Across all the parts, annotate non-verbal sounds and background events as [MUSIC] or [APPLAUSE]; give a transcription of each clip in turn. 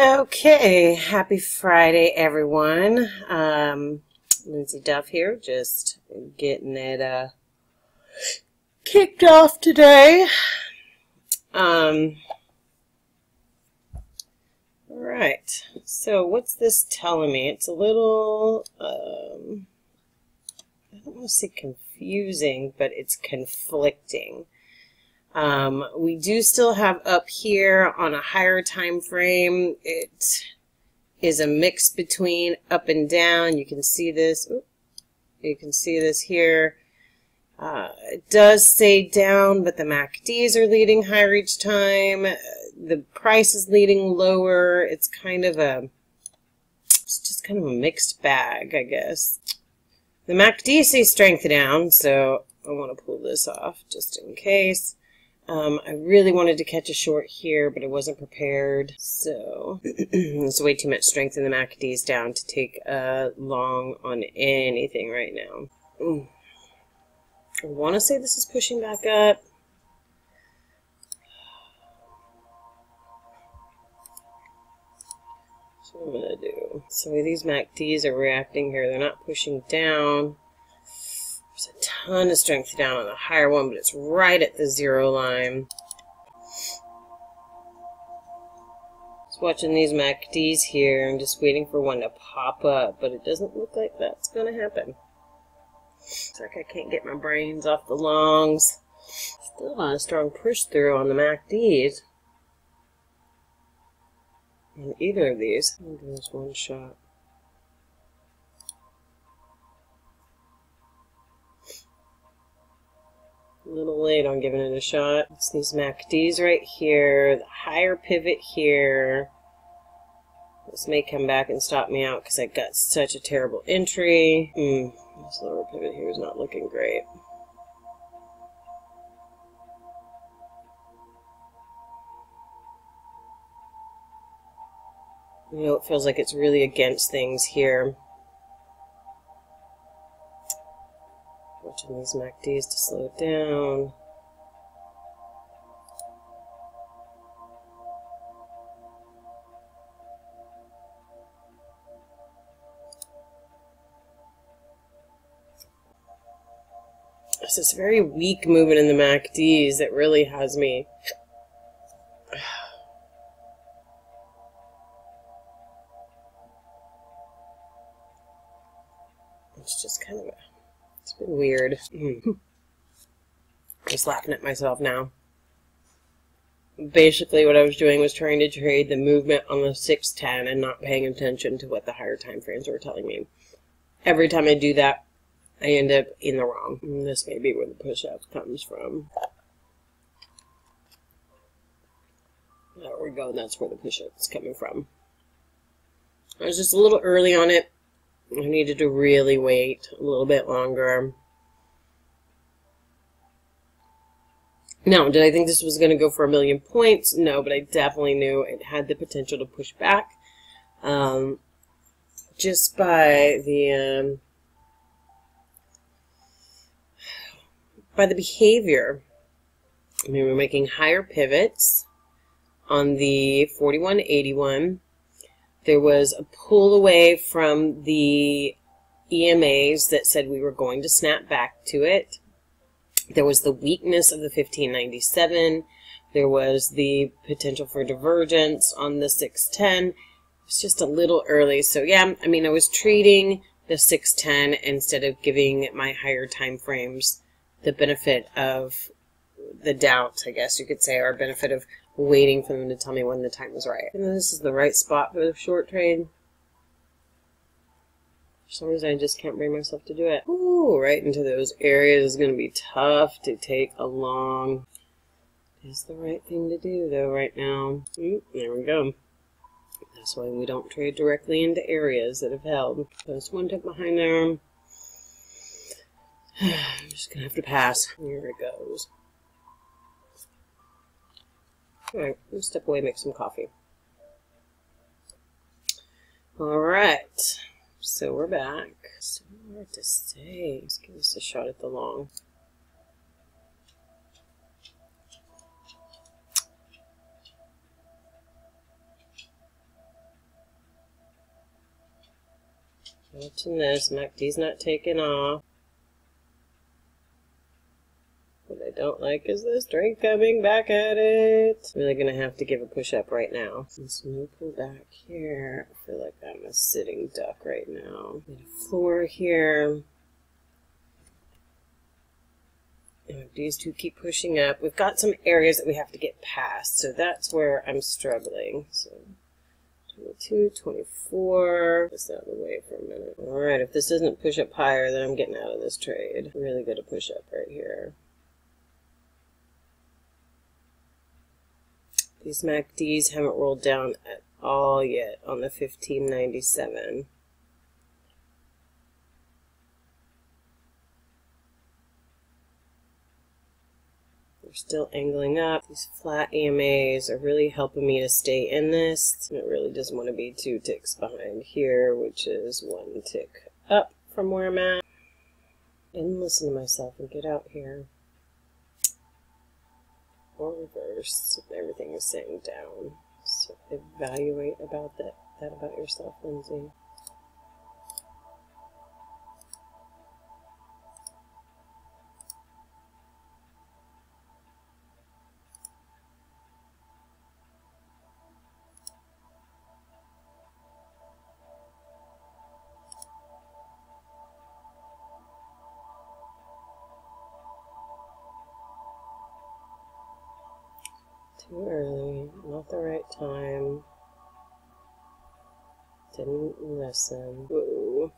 Okay, happy Friday, everyone. Um, Lindsay Duff here, just getting it uh, kicked off today. Um, all right, so what's this telling me? It's a little, um, I don't want to say confusing, but it's conflicting. Um, we do still have up here on a higher time frame. It is a mix between up and down. You can see this. You can see this here. Uh, it does say down, but the MACDs are leading higher each time. The price is leading lower. It's kind of a, it's just kind of a mixed bag, I guess. The MACD say strength down, so I want to pull this off just in case. Um, I really wanted to catch a short here, but I wasn't prepared. So [CLEARS THROAT] there's way too much strength in the MACDs down to take a long on anything right now. Mm. I want to say this is pushing back up. So what I'm going to do. So these MACDs are reacting here. They're not pushing down. There's a ton of strength down on the higher one, but it's right at the zero line. Just watching these MACDs here. I'm just waiting for one to pop up, but it doesn't look like that's going to happen. It's like I can't get my brains off the longs. Still not a strong push through on the MACDs. On either of these. There's one shot. Little late on giving it a shot. It's these MACDs right here, the higher pivot here. This may come back and stop me out because I got such a terrible entry. Hmm, this lower pivot here is not looking great. You know, it feels like it's really against things here. These MACDs to slow down. It's this very weak movement in the MACDs that really has me weird. Mm. Just laughing at myself now. Basically, what I was doing was trying to trade the movement on the 610 and not paying attention to what the higher time frames were telling me. Every time I do that, I end up in the wrong. And this may be where the push-up comes from. There we go. That's where the push-up is coming from. I was just a little early on it. I needed to really wait a little bit longer. Now, did I think this was going to go for a million points? No, but I definitely knew it had the potential to push back. Um, just by the um, by the behavior. I mean, we're making higher pivots on the 4181 there was a pull away from the EMAs that said we were going to snap back to it. There was the weakness of the 1597. There was the potential for divergence on the 610. It's just a little early. So yeah, I mean, I was treating the 610 instead of giving my higher time frames the benefit of the doubt, I guess you could say, or benefit of waiting for them to tell me when the time was right. And this is the right spot for the short trade. For some reason, I just can't bring myself to do it. Ooh, right into those areas is going to be tough to take along. It's the right thing to do, though, right now. Ooh, there we go. That's why we don't trade directly into areas that have held. There's one tick behind there. [SIGHS] I'm just going to have to pass. Here it goes. Alright, let's step away and make some coffee. Alright, so we're back. So hard to say. Let's give this a shot at the long. Watching this, MACD's not taking off. Don't like is the strength coming back at it. Really gonna have to give a push up right now. No pull back here, I feel like I'm a sitting duck right now. Floor here. And these two keep pushing up. We've got some areas that we have to get past, so that's where I'm struggling. So 22, 24. Just out of the way for a minute. Alright, if this doesn't push up higher, then I'm getting out of this trade. Really good to push up right here. These MACDs haven't rolled down at all yet on the 1597. They're still angling up. These flat EMAs are really helping me to stay in this. It really doesn't want to be two ticks behind here, which is one tick up from where I'm at. And listen to myself and get out here. Or reverse. Everything is saying down. So evaluate about that, that about yourself, Lindsay. Too early, not the right time. Didn't listen. Whoa.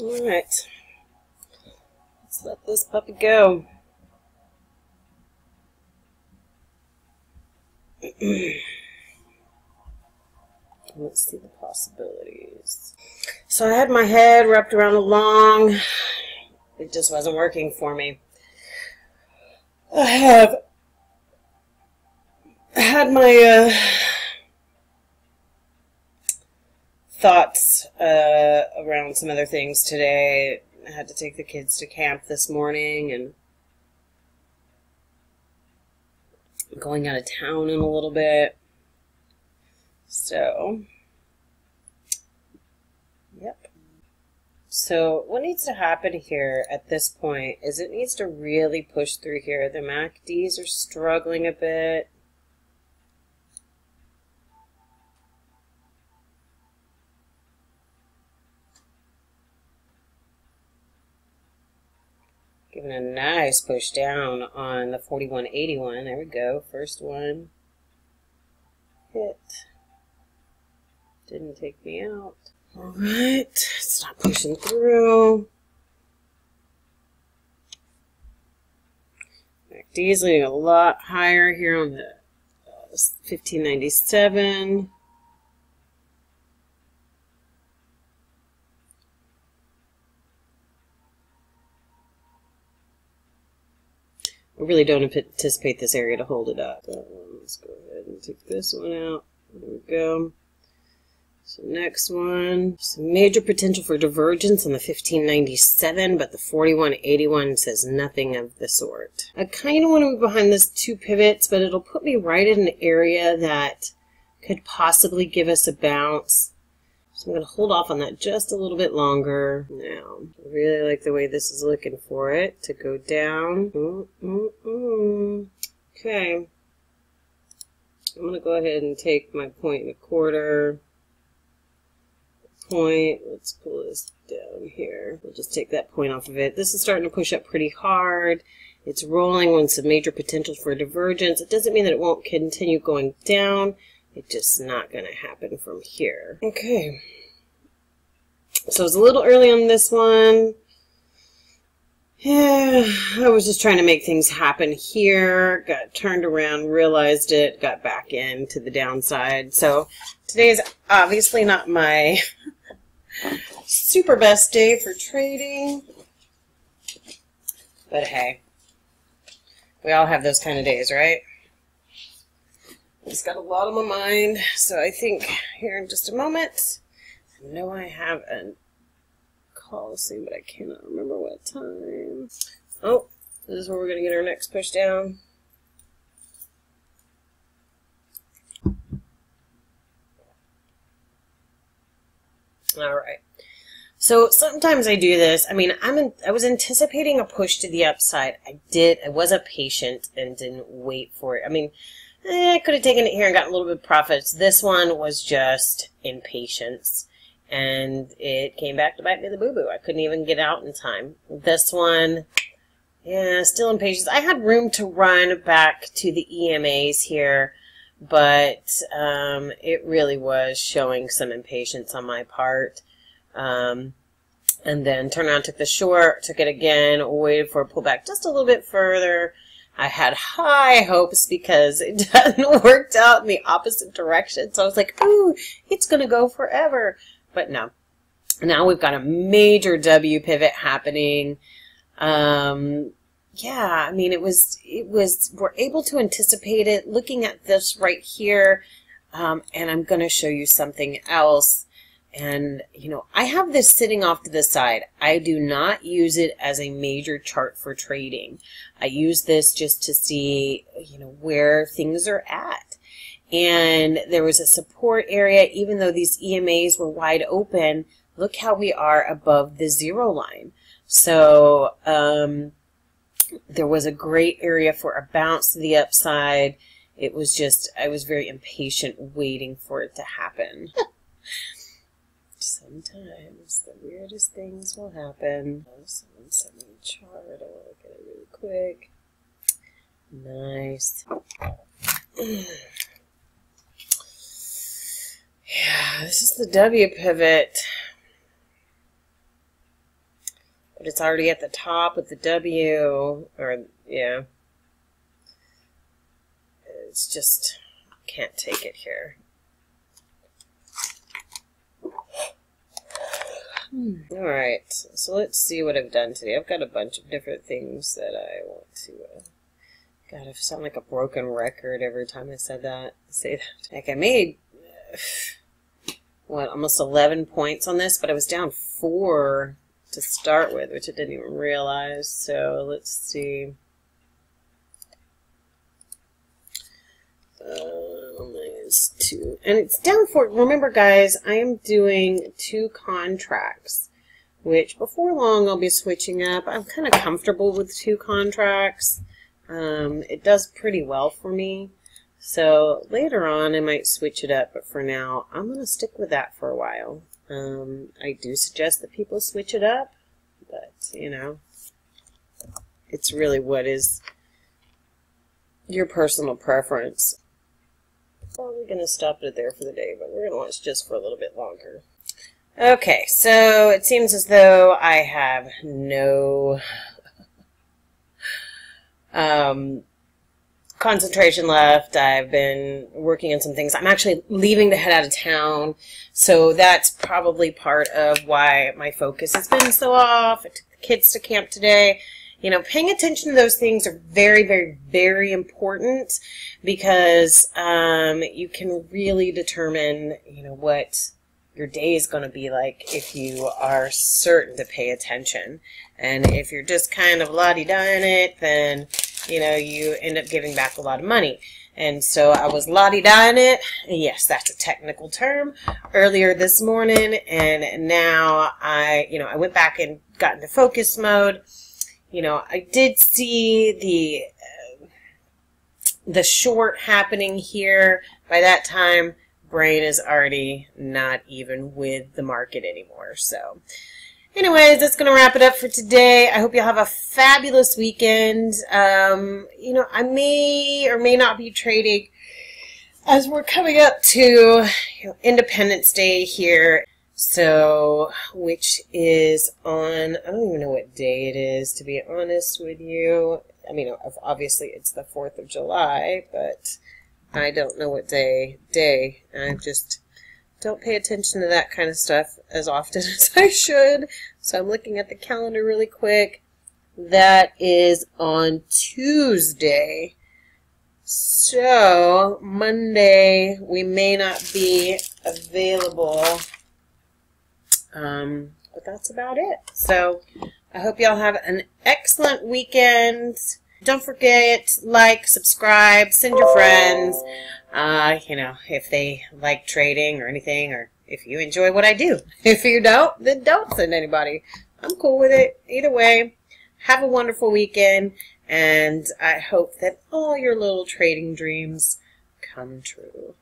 All right. Let's let this puppy go. [CLEARS THROAT] Let's see the possibilities. So I had my head wrapped around a long. It just wasn't working for me. I have had my uh, thoughts uh, around some other things today. I had to take the kids to camp this morning and going out of town in a little bit. So, yep. So what needs to happen here at this point is it needs to really push through here. The MACDs are struggling a bit. Giving a nice push down on the 4181. There we go. First one. Hit. Didn't take me out. Alright. Stop pushing through. MACD is leaning a lot higher here on the uh, 1597. I really don't anticipate this area to hold it up. So let's go ahead and take this one out. There we go. So next one, some major potential for divergence on the 1597, but the 4181 says nothing of the sort. I kind of want to move behind this two pivots, but it'll put me right in an area that could possibly give us a bounce. So I'm going to hold off on that just a little bit longer. Now, I really like the way this is looking for it to go down. Mm -mm -mm. Okay. I'm going to go ahead and take my point and a quarter, point. Let's pull this down here. We'll just take that point off of it. This is starting to push up pretty hard. It's rolling with some major potential for divergence. It doesn't mean that it won't continue going down. It's just not going to happen from here. Okay. So it's a little early on this one. Yeah, I was just trying to make things happen here. Got turned around, realized it, got back into the downside. So today is obviously not my super best day for trading. But hey, we all have those kind of days, right? Just got a lot on my mind, so I think here in just a moment, I know I have a call soon, but I cannot remember what time. Oh, this is where we're going to get our next push down. All right. So sometimes I do this. I mean, I'm in, I was anticipating a push to the upside. I did. I was a patient and didn't wait for it. I mean, eh, I could have taken it here and got a little bit of profits. This one was just impatience and it came back to bite me the boo boo. I couldn't even get out in time. This one, yeah, still impatience. I had room to run back to the EMAs here, but um, it really was showing some impatience on my part. Um, and then turned around, took the short, took it again, waited for a pullback just a little bit further. I had high hopes because it [LAUGHS] hadn't worked out in the opposite direction. So I was like, ooh, it's going to go forever. But no. Now we've got a major W pivot happening. Um, yeah, I mean, it was, it was, we're able to anticipate it looking at this right here. Um, and I'm going to show you something else. And, you know, I have this sitting off to the side. I do not use it as a major chart for trading. I use this just to see, you know, where things are at and there was a support area even though these EMAs were wide open look how we are above the zero line so um, there was a great area for a bounce to the upside it was just I was very impatient waiting for it to happen [LAUGHS] sometimes the weirdest things will happen Oh, someone sent me a chart I want to look at it really quick nice [SIGHS] Yeah, this is the W pivot. But it's already at the top with the W, or, yeah. It's just, can't take it here. Hmm. Alright, so let's see what I've done today. I've got a bunch of different things that I want to... Uh, God, I sound like a broken record every time I said that. [LAUGHS] Say that. Like I made... [SIGHS] What, almost 11 points on this, but I was down four to start with, which I didn't even realize. So let's see. Two. And it's down four. Remember, guys, I am doing two contracts, which before long I'll be switching up. I'm kind of comfortable with two contracts. Um, it does pretty well for me. So later on I might switch it up, but for now I'm going to stick with that for a while. Um, I do suggest that people switch it up, but you know, it's really what is your personal preference. Probably going to stop it there for the day, but we're going to watch just for a little bit longer. Okay, so it seems as though I have no um, concentration left. I've been working on some things. I'm actually leaving to head out of town. So that's probably part of why my focus has been so off. I took the kids to camp today. You know, paying attention to those things are very, very, very important because um, you can really determine, you know, what your day is going to be like if you are certain to pay attention. And if you're just kind of la-di-da in it, then you know, you end up giving back a lot of money. And so I was la-di-da in it. Yes, that's a technical term earlier this morning. And now I, you know, I went back and got into focus mode. You know, I did see the, uh, the short happening here by that time, brain is already not even with the market anymore. So, anyways, that's going to wrap it up for today. I hope you'll have a fabulous weekend. Um, you know, I may or may not be trading as we're coming up to you know, Independence Day here. So, which is on, I don't even know what day it is, to be honest with you. I mean, obviously it's the 4th of July, but I don't know what day, day. I just don't pay attention to that kind of stuff as often [LAUGHS] as I should. So I'm looking at the calendar really quick. That is on Tuesday. So, Monday, we may not be available. Um, but that's about it. So, I hope y'all have an excellent weekend. Don't forget, like, subscribe, send your friends. Uh, you know, if they like trading or anything, or if you enjoy what I do. [LAUGHS] If you don't, then don't send anybody. I'm cool with it. Either way, have a wonderful weekend. And I hope that all your little trading dreams come true.